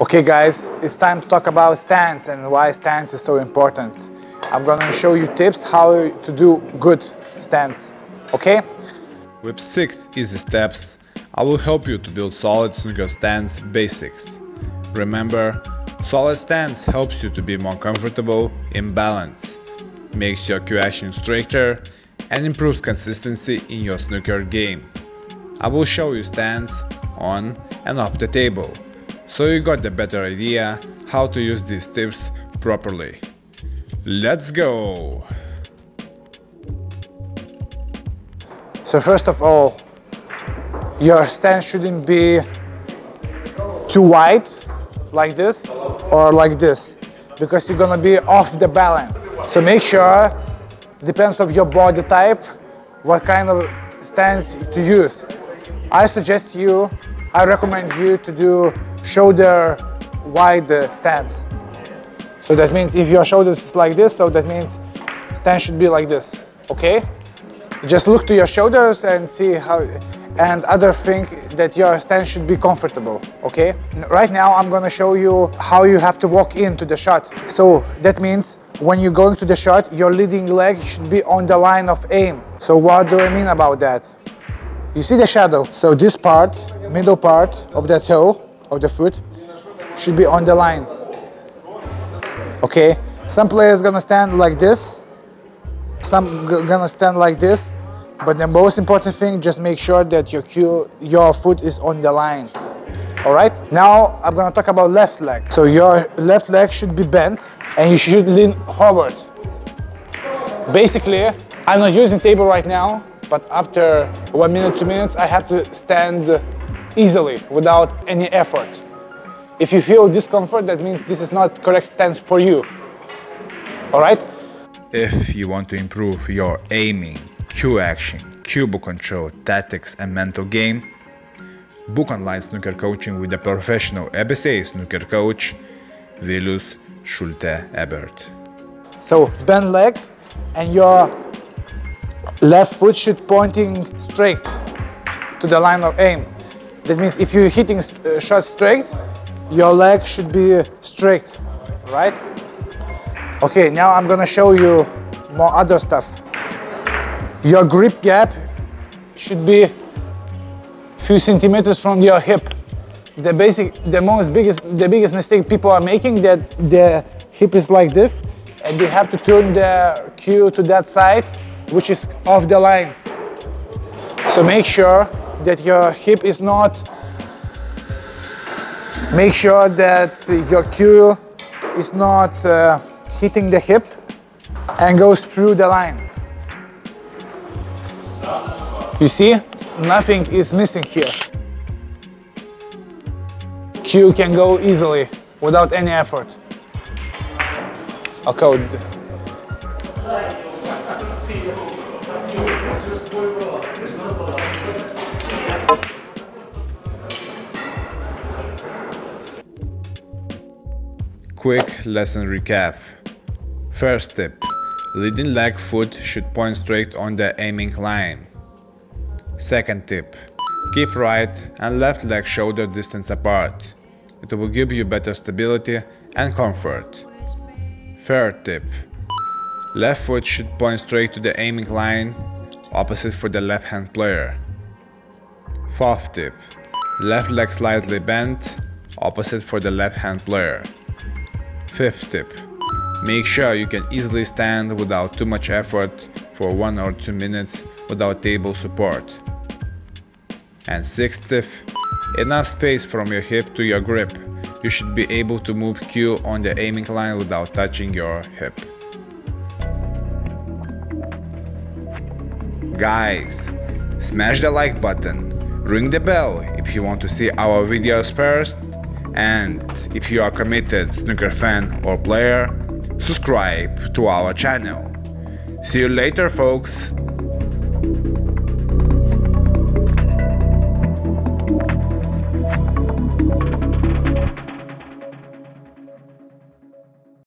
Okay guys, it's time to talk about stance and why stance is so important. I'm gonna show you tips how to do good stance, okay? With 6 easy steps, I will help you to build solid snooker stance basics. Remember, solid stance helps you to be more comfortable in balance, makes your cue action straighter, and improves consistency in your snooker game. I will show you stance on and off the table, so you got the better idea how to use these tips properly. Let's go! So first of all, your stance shouldn't be too wide, like this, or like this, because you're gonna be off the balance. So make sure, depends on your body type, what kind of stance to use. I suggest you, I recommend you to do shoulder wide uh, stance. So that means if your shoulders is like this, so that means stance should be like this, okay? Just look to your shoulders and see how, and other thing that your stance should be comfortable, okay? Right now I'm gonna show you how you have to walk into the shot. So that means when you're going to the shot, your leading leg should be on the line of aim. So what do I mean about that? You see the shadow. So this part, middle part of the toe, of the foot, should be on the line. Okay? Some players gonna stand like this, some gonna stand like this, but the most important thing, just make sure that your cue, your foot is on the line. All right? Now I'm gonna talk about left leg. So your left leg should be bent and you should lean forward. Basically, I'm not using table right now, but after one minute, two minutes, I have to stand easily without any effort. If you feel discomfort, that means this is not correct stance for you. All right? If you want to improve your aiming, cue action, cue ball control, tactics and mental game, book online snooker coaching with a professional EBSA snooker coach, Vilius Schulte Ebert. So bend leg and your left foot should pointing straight to the line of aim. That means if you're hitting uh, shot straight, your leg should be straight, right? Okay, now I'm gonna show you more other stuff. Your grip gap should be a few centimeters from your hip. The basic, the most biggest, the biggest mistake people are making that the hip is like this, and they have to turn the cue to that side, which is off the line. So make sure that your hip is not. Make sure that your cue is not. Uh, hitting the hip and goes through the line. You see, nothing is missing here. Cue can go easily without any effort. Code. Quick lesson recap. First tip. Leading leg foot should point straight on the aiming line. Second tip. Keep right and left leg shoulder distance apart. It will give you better stability and comfort. Third tip. Left foot should point straight to the aiming line, opposite for the left hand player. Fourth tip. Left leg slightly bent, opposite for the left hand player. Fifth tip. Make sure you can easily stand without too much effort for 1 or 2 minutes without table support. And sixth tip. Enough space from your hip to your grip. You should be able to move cue on the aiming line without touching your hip. Guys, smash the like button, ring the bell if you want to see our videos first, and if you are committed snooker fan or player, subscribe to our channel. See you later folks!